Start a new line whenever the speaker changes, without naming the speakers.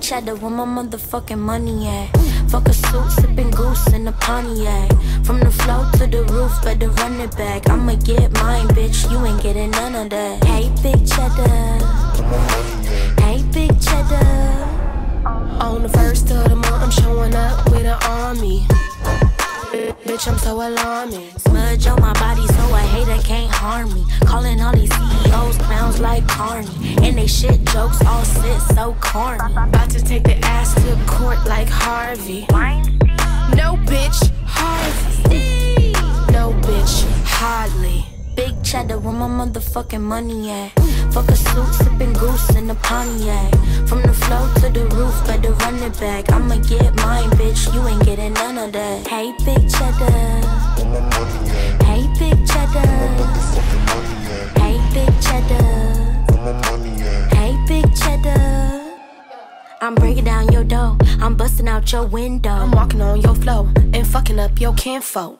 cheddar where my motherfucking money at. Fuck a suit, sipping goose in a Pontiac. From the floor to the roof, better run it back. I'ma get mine, bitch. You ain't getting none of that. Hey, big cheddar. Hey, big cheddar.
On the first of the month, I'm showing up with an army. Bitch, I'm so alarming.
Smudge on my body so a hater can't harm me. Calling all these CEOs clowns like Carney. They shit jokes all sit so corny.
About to take the ass to court like Harvey. No bitch, Harvey. No bitch, hardly.
Big cheddar where my motherfucking money at. Fuck a suit, sipping goose in a Pontiac. From the floor to the roof, better run it back. I'ma get mine, bitch. You ain't getting none of that. Hey, big cheddar. I'm breaking down your door. I'm busting out your window.
I'm walking on your flow and fucking up your kinfolk.